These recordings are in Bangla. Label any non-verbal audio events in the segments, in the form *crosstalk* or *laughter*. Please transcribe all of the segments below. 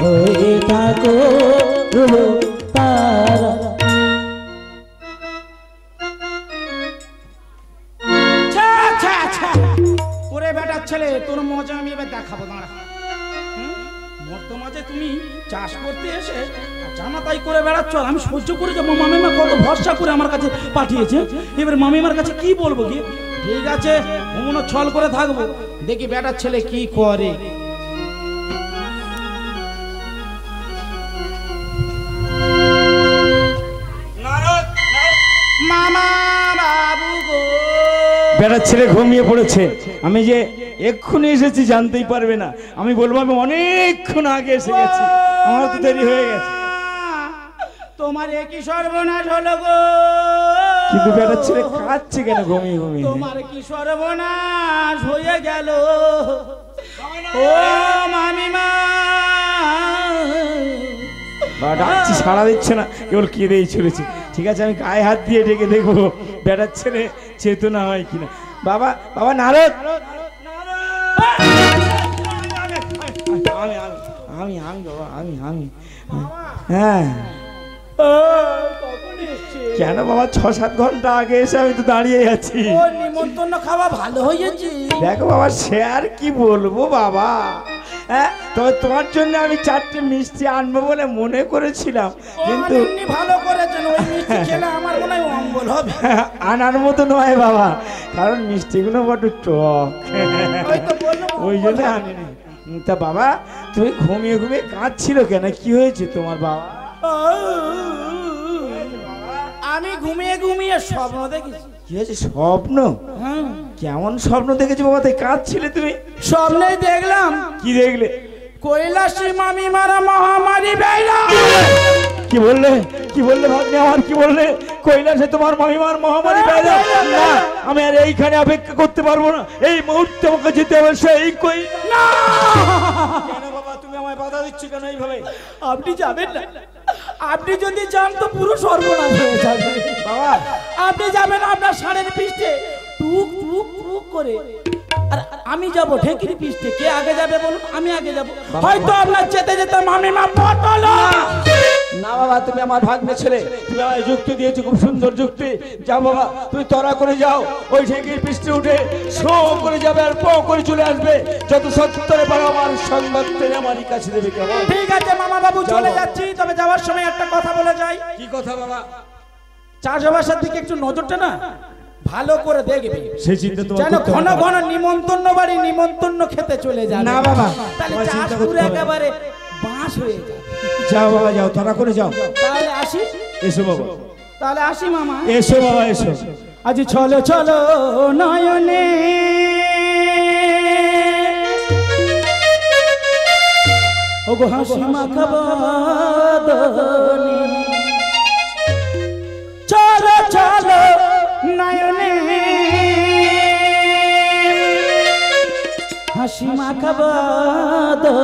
হয়ে থাকো। ওরে বেটার ছেলে, তোর মজা আমি এবার দেখাবো, দাঁড়া। মাঝে তুমি চাষ করতে এসে করে আমি করে মামিমা ভরসা করে আমার কাছে পাঠিয়েছে। এবার মামিমার কাছে কি বলব ঠিক আছে ছল করে থাকব। দেখি বেটার ছেলে কি করে। বেটার ছেলে ঘুমিয়ে পড়েছে। আমি যে এক্ষুনি এসেছি জানতেই পারবে না। আমি বলব আমি অনেকক্ষণ আগে এসে গেছি। আমার তো দেরি হয়ে গেছে। তোমার একই সর্বনাশ হলো গো? কিন্তু বেটার ছেলে কাঁদছে কেন ঘুমিয়ে ঘুমিয়ে? তোমার কি সর্বনাশ হয়ে গেল? ও মামিমা! ডাকছি সাড়া দিচ্ছে না। কেবল কেঁদেই চলেছে। ঠিক আছে আমি গায়ে হাত দিয়ে ডেকে দেখব। বেটার ছেলে চেতনা হয় কিনা। বাবা বাবা নারদ আমি আমি আমি আমি বাবা আমি আমি হ্যাঁ কখন এসছে? কেন বাবা? ছ সাত ঘণ্টা আগে এসে আমি তো দাঁড়িয়ে আছি। নিমন্ত্রণ খাওয়া ভালো হয়েছে। দেখো বাবা সে আর কি বলব বাবা? হ্যাঁ তবে তোমার জন্য আমি চারটে মিষ্টি আনব বলে মনে করেছিলাম কিন্তু ভালো করেছেন ওই মিষ্টি *laughs* খেলে আমার মনে হয় অম্বল হবে। *laughs* আনার মতো নয় বাবা কারণ মিষ্টিগুলো বড় টক। ওই জন্য আনিনি। তা বাবা তুমি ঘুমিয়ে ঘুমিয়ে কাঁদছিল কেন? কি হয়েছে তোমার বাবা? আমি ঘুমিয়ে ঘুমিয়ে স্বপ্ন দেখেছি। কি হয়েছে? স্বপ্ন? হ্যাঁ। কেমন স্বপ্ন দেখেছ বাবা? তাই কাঁদছিলে তুমি? স্বপ্নে দেখলাম। কি দেখলে? কৈলাসী মামি মারা মহামারী বেড়া কি বললে? কি বললে ভাগ্নে? আমার কি বললে? কৈলাসে তোমার মহিমার মহামারী পেয়ে যাও না আমি আর এইখানে অপেক্ষা করতে পারব না। এই মুহূর্তে আমাকে যেতে হবে সেই কই না! কেন বাবা তুমি আমায় বাধা দিচ্ছ কেন এইভাবে? আপনি যাবেন না। আপনি যদি যান তো পুরো সর্বনাশ হয়ে যাবে। বাবা। আপনি যাবেন আপনার ষাঁড়ের পৃষ্ঠে। টুক টুক টুক করে। আর আমি যাব ঢেকির পৃষ্ঠে। কে আগে যাবে বলুন? আমি আগে যাব। হয়তো আপনার যেতে যেতে মামিমা পটল। না। বাবা তুমি আমার ভাগ্নে ছেলে। তুমি আমায় যুক্তি দিয়েছ খুব সুন্দর যুক্তি। যাও বাবা তুমি তরা করে যাও। ওই পৃষ্ঠে উঠে শো করে যাবে আর প করে চলে আসবে। যত সত্তরে পারো আমার সংবাদ টেনে আমারই কাছে দেবে কেমন ঠিক আছে মামা বাবু চলে যাচ্ছি। তবে যাওয়ার সময় একটা কথা বলে যাই। কি কথা বাবা? চাষবাসের দিকে একটু নজরটা না? ভালো করে দেখবে। সেই চিন্তা যেন ঘন ঘন নিমন্ত্রণ বাড়ি নিমন্ত্রণ খেতে চলে যায় না বাবা, তাহলে চাষ পুরো। একেবারে বাঁশ হয়ে যাবে। যাও বাবা যাও তারা করে যাও। তাহলে আসি? এসো বাবা। তাহলে আসি মামা। এসো বাবা এসো। আজ চলো চলো নয়নে। ওগো হাসি মাখাবদনে চলো চলো নয়নে। হাসি মাখাবদনে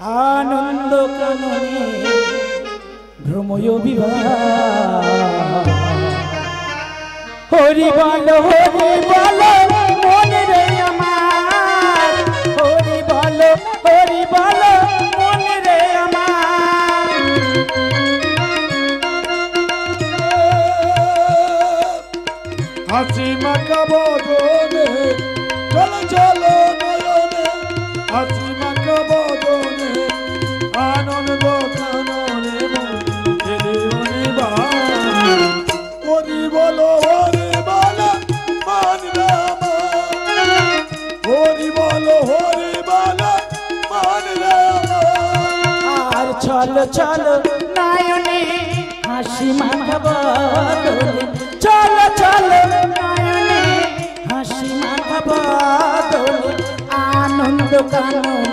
আনন্দ কাননে ভ্রময় বিবাহ। হরি বল হরি বল, মনে রে আমার। হরি বল হরি বল, মনে রে আমার। হাসি মাখা বদনে, চলো চলো। চলো চলো। নয়নে হাসি মাখাব চলো চলো। নয়নে হাসি মাখাব আনন্দ কাননে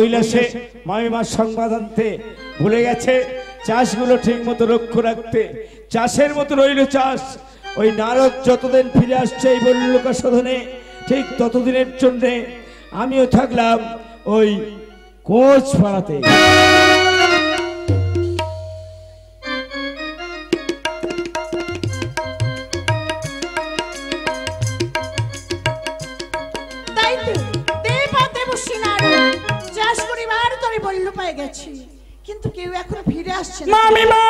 কৈলাসে মামিমার সংবাদ আনতে ভুলে গেছে, চাষগুলো ঠিক মতো লক্ষ্য রাখতে। চাষের মতো রইল চাষ। ওই নারদ যতদিন ফিরে আসছে এই বল্লুকা শোধনে ঠিক ততদিনের জন্যে আমিও থাকলাম ওই কোচ পাড়াতে ফিরে আসছে না মামিমা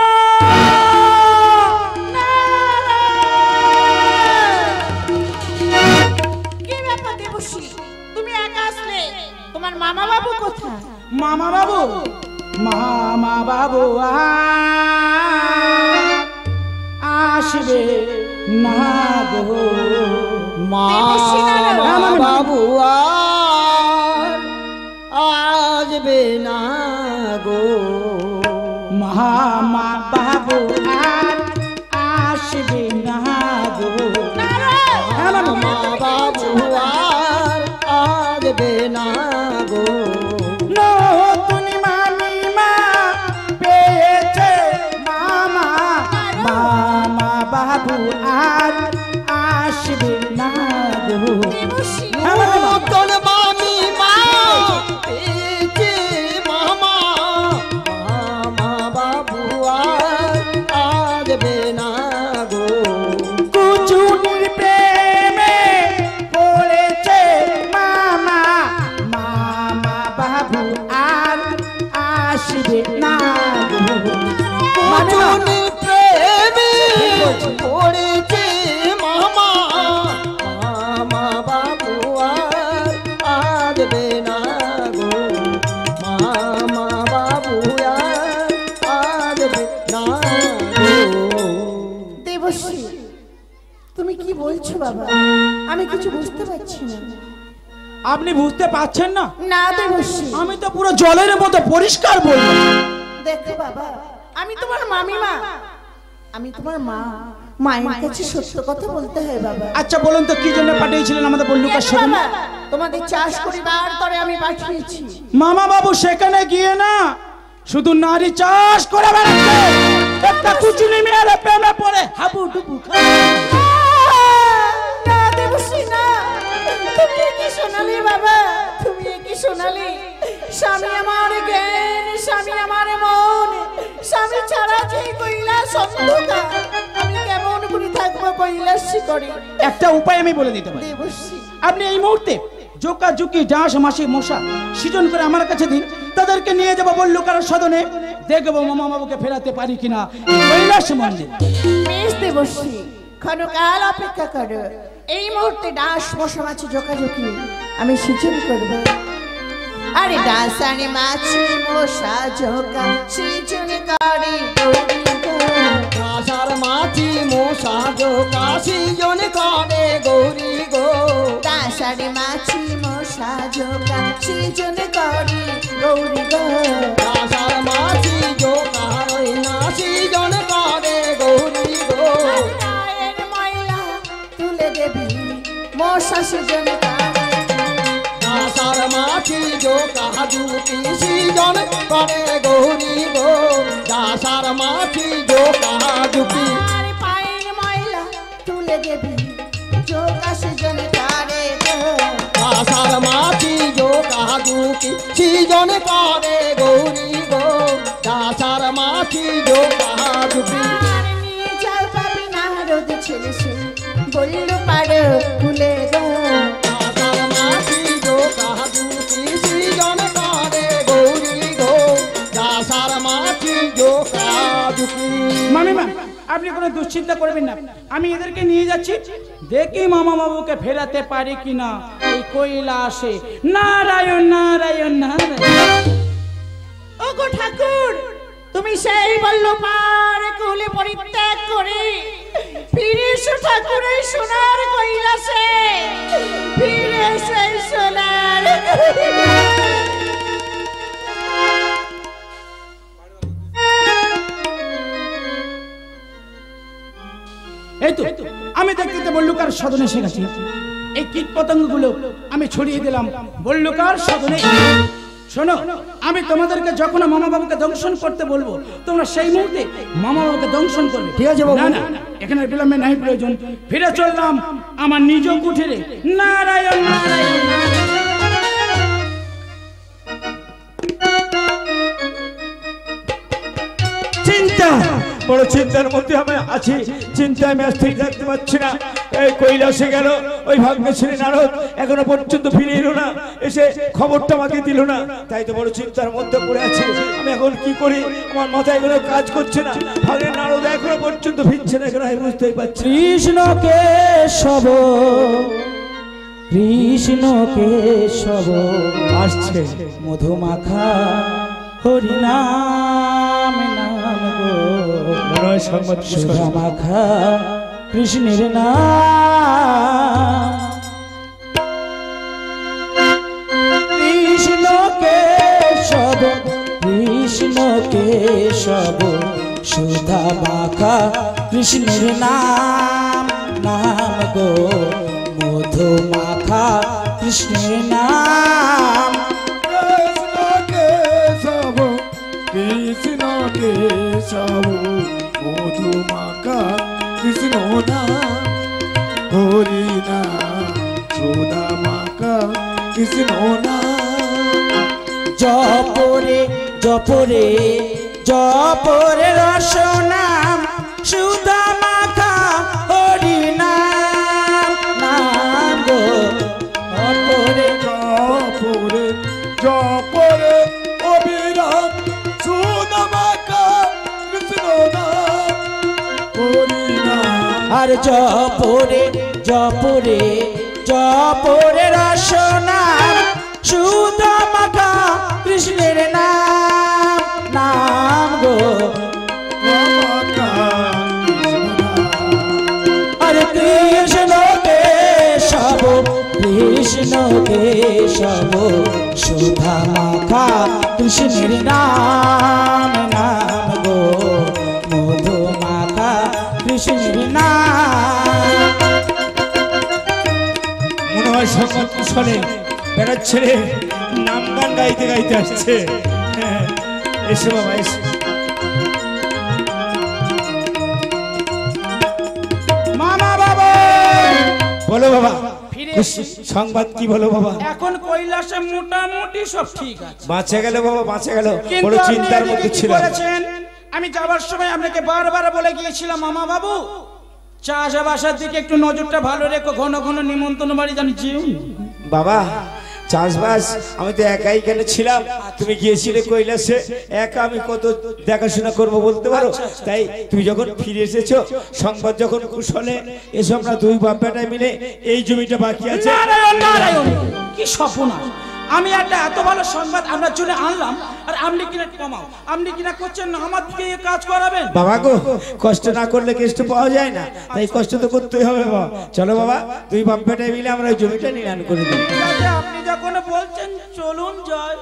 কি ব্যাপার দেবশ্রী তুমি একা আসলে তোমার মামা বাবু কোথায়? মামা বাবু মামা বাবু আসবে না গো। না না। বাবু আসবে না। গো দেবশ্রী বলছো বাবা? আমি কিছু বুঝতে পারছি না। আপনি বুঝতে পারছেন না? না দেবশ্রী আমি তো পুরো জলের মতো পরিষ্কার বলব। দেখো বাবা আমি তোমার মামিমা। আমি তোমার মা। মায়ের কাছে সত্য কথা বলতে হয় বাবা। আচ্ছা বলুন তো কি জন্য পাঠিয়েছিলেন আমাদের বল্লুকার দেখো তোমাদের চাষ করিবার তরে আমি পাঠিয়েছি। মামা বাবু সেখানে গিয়ে না শুধু নারী চাষ করে বেড়াচ্ছে। একটা কুচুনি মেয়ের প্রেমে পড়ে হাবু ডুবু খায়। স্বামী আমার জ্ঞান স্বামী আমার মন। স্বামী ছাড়া যে কৈলাস অন্ধকার আমি কেমন করে থাকব কৈলাস করে একটা উপায় আমি বলে দিতে পারি। আপনি এই মুহূর্তে জোকা জুকি ডাঁশ মাসি মশা সৃজন করে আমার কাছে দিন। তাদেরকে নিয়ে যাব বল্লুকার সদনে। দেখব মামা বাবুকে ফেরাতে পারি কিনা। কৈলাস মন্দির। বেশ দেবশ্রী ক্ষণকাল অপেক্ষা করো। এই মুহূর্তে ডাস মশা মাছি জোকাজোকি আমি সৃজন করব। আরে ডাস আরে মাছি মশা জোকা সৃজন করে। কাসার মাছি মশা গো কাশি জন করে গৌরী গো। ডাস আরে মাছি মশা জোকা সৃজন করে গৌরী গো। কাসার মাছি গো কারই নাসি জন করে গৌরী গো। গায়ের ময়লা তুলে দেবি মশা সৃজন গো কাহাদু কিসি জন করে গৌরী গো দাসার মাছি গো কাহাদু কি আর পায়ের ময়লা তুলে দেবি গো। কাসার মাছি গো কাহাদু কাহাদুকি সৃজন করে গৌরী গো দাসার মাছি জো কাহাদুকি আর নিয়ে যাও না রোদ ছেলে বলল পারো ভুলে গো। মামিমা আপনি কোনো দুশ্চিন্তা করবেন না। আমি এদেরকে নিয়ে যাচ্ছি। দেখি মামা বাবুকে ফেরাতে পারি কিনা। এই কৈলাসে নারায়ণ নারায়ণ নারায়ণ। ও গো ঠাকুর, তুমি সেই বলল পার কোলে পরিত্যাগ করে ফিরে এসো ঠাকুর এই সোনার কৈলাসে। ফিরে এসো এই সোনার এই তো আমি দেখতে বল্লুকার সদনে এসে গেছি এই কীট পতঙ্গগুলো আমি ছড়িয়ে দিলাম। বল্লুকার সদনে শোনো আমি তোমাদেরকে যখন মামা বাবুকে দংশন করতে বলব তোমরা সেই মুহূর্তে মামা বাবুকে দংশন করবে। ঠিক আছে। না না এখানে বিলম্বে নাই প্রয়োজন। ফিরে চললাম আমার নিজ কুঠিরে। নারায়ণ নারায়ণ। বড় চিন্তার মধ্যে আমি আছি। চিন্তায় আমি স্থির থাকতে পারছি না। এই কৈলাসে গেল, ওই ভাগ্নে ছেলে নারদ। এখনও পর্যন্ত ফিরে এলো না। এসে খবরটা আমাকে দিল না। তাই তো বড় চিন্তার মধ্যে পড়ে আছে। আমি এখন কি করি? আমার মাথায় কোনো কাজ করছে না। ভাগ্নে নারদ এখনও পর্যন্ত ফিরছে না। এখন আমি বুঝতেই পারছি না। কৃষ্ণ কেশব কৃষ্ণ কেশব আসছে। মধুমাখা হরিনাম হয় কৃষ্ণের নাম। কৃষ্ণ কেশব কৃষ্ণ কেশব সুধা মাখা কৃষ্ণের নাম নাম গো। মধু মাখা কৃষ্ণের নাম। কেশব মধুমাকা কৃষ্ণ না হরি না সুধা মাকা কৃষ্ণ না জপরে জপরে জপরে রসনাম, সুধা আর জপরে জপরে জপরে রসনাম সুধা মাখা কৃষ্ণের নাম নাম গো। হরে কৃষ্ণ কেশব কৃষ্ণ কেশব সুধা মাখা কৃষ্ণের নাম নাম সংবাদ কুশলে নাম গান গাইতে গাইতে আসছে। হ্যাঁ, বাবা এসো। মামা বাবা! বলো বাবা সংবাদ কি বলো বাবা? এখন কৈলাসে মোটামুটি সব ঠিক আছে। বাঁচে গেল বাবা বাঁচে গেল। বড় চিন্তার মধ্যে ছিল আমি যাবার সময় আপনাকে বারবার বলে গিয়েছিলাম মামা বাবু। চাষবাসের দিকে একটু নজরটা ভালো রেখো ঘন ঘন নিমন্ত্রণ বাড়ি জানি যেও বাবা চাষবাস আমি তো একাই কেন ছিলাম। তুমি গিয়েছিলে কৈলাসে একা আমি কত দেখাশোনা করব বলতে পারো? তাই তুমি যখন ফিরে এসেছ সংবাদ যখন কুশলে এসব না দুই বাপ মিলে এই জমিটা বাকি আছে। কি স্বপ্ন? আমি একটা এত ভালো সংবাদ আমরা চলে আনলাম আর আপনি কিনা কমাও। আপনি কিনা করছেন না আমার দিকে কাজ করাবেন? বাবা গো কষ্ট না করলে কিছু পাওয়া যায় না তাই কষ্ট তো করতেই হবে বাবা। চলো বাবা তুই বাপ বেটায় মিলে আমরা জমিটা নিলাম করে দিই। আপনি যখন বলছেন চলুন জয়।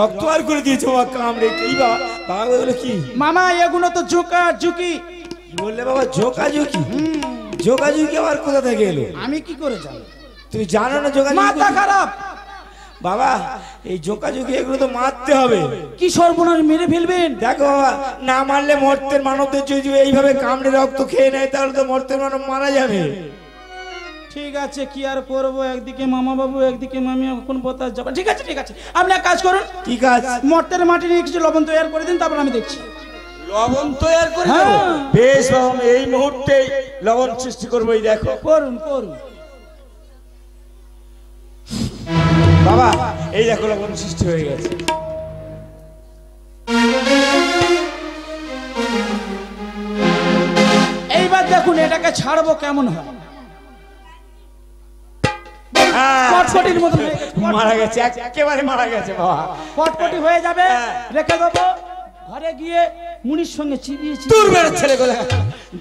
রক্ত আর করে দিয়েছে বাবা কামড়ে কি বাবা বাবা বলে কি? মামা এগুলো তো জোকা জুকি বললে বাবা জোকাজুকি জোকাজুকি আবার কোথা থেকে এলো? আমি কি করে জানি তুমি জানো না জোকাজুকি মাথা খারাপ। বাবা এই জোকাজুকি এগুলো তো মারতে হবে। কি সর্বনাশ মেরে ফেলবেন? দেখো বাবা না মারলে মর্তের মানবদের যদি এইভাবে কামড়ে রক্ত খেয়ে নেয় তাহলে তো মর্তের মানব মারা যাবে। ঠিক আছে কি আর করব? একদিকে মামা বাবু একদিকে মামি এখন পোতার যাব? ঠিক আছে ঠিক আছে আপনি এক কাজ করুন। ঠিক আছে। মর্তের মাটি নিয়ে কিছু লবণ তৈরি করে দিন তারপর আমি দেখছি। লবণ তৈরি করে বেশ এই মুহূর্তে লবণ সৃষ্টি করব এই দেখো। করুন করুন। বাবা এই দেখো লবণ সৃষ্টি হয়ে গেছে। এইবার দেখুন এটাকে ছাড়বো কেমন হয়? কটকটির মতো মারা গেছে একেবারে মারা গেছে বাবা। কটকটি হয়ে যাবে হ্যাঁ। রেখে দেবো। ঘরে গিয়ে মুনির সঙ্গে চিবিয়ে দূর চিবিয়ে বেড়ে ছেলে গুলো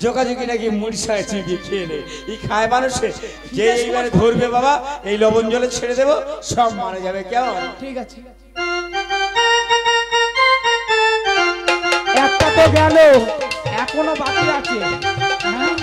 যোগাযোগী নাকি মুড়ি সাড়ে চিবিয়ে খেয়ে নেই। এই খায় মানুষে যে এইবারে ধরবে বাবা এই লবণ জলে ছেড়ে দেবো সব মারা যাবে কেমন? ঠিক আছে। একটা তো গেল এখনও বাকি আছে। হ্যাঁ?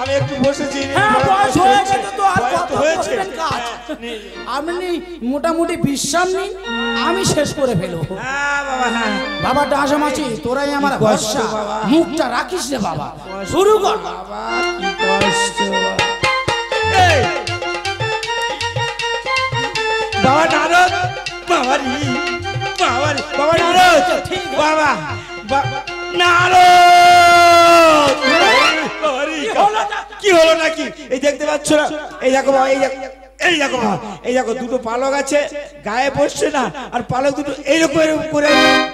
আমি একটু বসেছি হ্যাঁ, বয়স হয়ে। গেছে তো, আর কত হয়েছে কাজ? হ্যাঁ। আপনি মোটামুটি বিশ্রাম নিন আমি শেষ করে ফেলব হ্যাঁ বাবা হ্যাঁ বাবা ডাঁসা মাছি তোরাই আমার ভরসা। মুখটা রাখিস রে বাবা শুরু কর বাবা কি কষ্ট এই! বাবা নারদ বাবা নারদ ঠিক বাবা নারদ কি হলো নাকি? এই দেখতে পাচ্ছ না? এই দেখো এই এই দেখো এই দেখো দুটো পালক আছে গায়ে বসছে না আর পালক দুটো এইরকম এরকম করে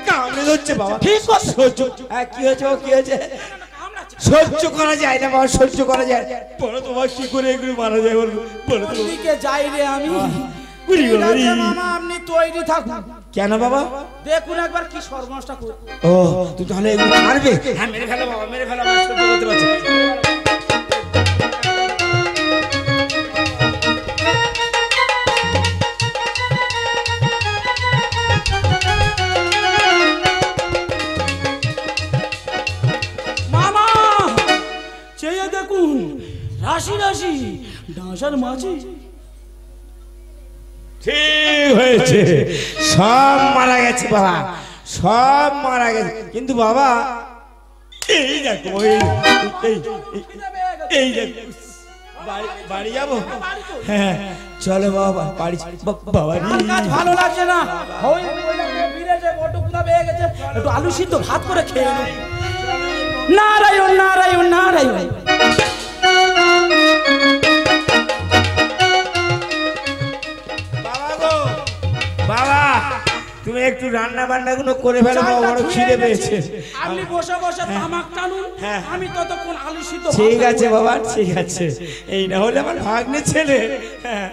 কামড়ে ধরছে বাবা। ঠিক আছে। সহ্য হ্যাঁ কি হয়েছে কি হয়েছে? সহ্য করা যায় না বাবা সহ্য করা যায়। বলো তোমার কি করে এগুলো মারা যায় বলো বলো দিকে যাই রে আমি। ঠিক আপনি তৈরি থাকুন। কেন বাবা? দেখুন একবার কি সর্বনাশটা ও তুই তাহলে এগুলো মারবে? হ্যাঁ মেরে ফেলো বাবা মেরে ফেলো আমি সহ্য করতে পারছি না। মামা চেয়ে দেখুন রাশি রাশি ডাঁসার মাছি ঠিক হয়েছে। সব মারা গেছে বাবা। সব মারা গেছে। কিন্তু বাবা এই দেখো এই এই এই- এই দেখো। বাড়ি বাড়ি যাব? হ্যাঁ চলো বাবা বাড়ি বাবা ভালো লাগছে না। একটু আলু সিদ্ধ ভাত করে খেয়ে নারায়ণ নারায়ণ নারায়ণ। তুমি একটু রান্না বান্না গুলো করে ফেলো বড় খিদে পেয়েছে। আপনি বসে বসে তামাক টানুন হ্যাঁ। আমি ততক্ষণ আলু সিদ্ধ ঠিক আছে বাবা ঠিক আছে। এই না হলে আমার ভাগ্নে ছেলে। হ্যাঁ।